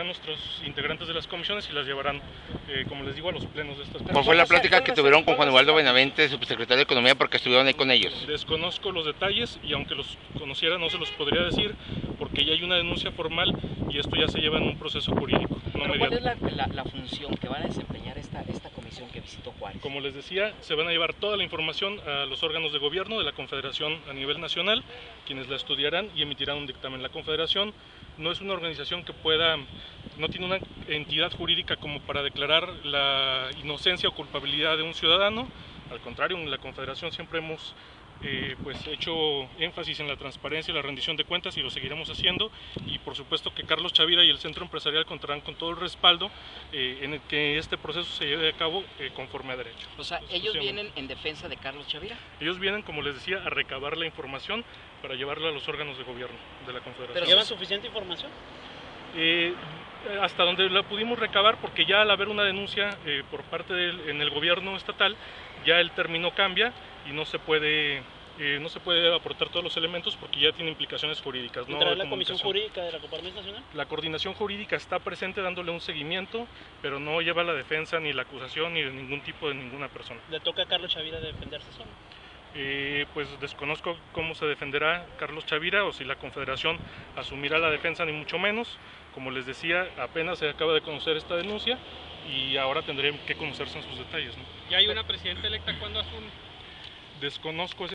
a nuestros integrantes de las comisiones y las llevarán, eh, como les digo, a los plenos de estas ¿Cómo fue la plática que tuvieron con Juan Eduardo Benavente, subsecretario de Economía, porque estuvieron ahí con ellos? Desconozco los detalles y aunque los conociera no se los podría decir porque ya hay una denuncia formal y esto ya se lleva en un proceso jurídico. No Pero ¿cuál es la, la- la función que van a desempeñar esta, esta comisión que visitó Juárez? Como les decía, se van a llevar toda la información a los órganos de gobierno de la Confederación a nivel nacional, quienes la estudiarán y emitirán un dictamen. La Confederación no es una organización que pueda, no tiene una entidad jurídica como para declarar la inocencia o culpabilidad de un ciudadano. Al contrario, en la Confederación siempre hemos eh, pues hecho énfasis en la transparencia y la rendición de cuentas y lo seguiremos haciendo y por supuesto que Carlos Chavira y el Centro Empresarial contarán con todo el respaldo eh, en el que este proceso se lleve a cabo eh, conforme a derecho. O sea, ellos vienen en defensa de Carlos Chavira. Ellos vienen, como les decía, a recabar la información para llevarla a los órganos de gobierno de la Confederación. ¿Pero llevan suficiente información? Eh, hasta donde la pudimos recabar, porque ya al haber una denuncia eh, por parte del en el gobierno estatal, ya el término cambia y no se puede eh, no se puede aportar todos los elementos porque ya tiene implicaciones jurídicas. ¿no? ¿Entrará de la Comisión. Jurídica de la Coparmex Nacional? La coordinación jurídica está presente dándole un seguimiento, pero no lleva la defensa ni la acusación ni de ningún tipo de ninguna persona. ¿Le toca a Carlos Chavira defenderse solo? Eh, pues desconozco cómo se defenderá Carlos Chavira o si la Confederación asumirá la defensa, ni mucho menos. Como les decía, apenas se acaba de conocer esta denuncia y ahora tendré que conocerse en sus detalles. ¿no? ¿Ya hay una presidenta electa cuando asume? Desconozco ese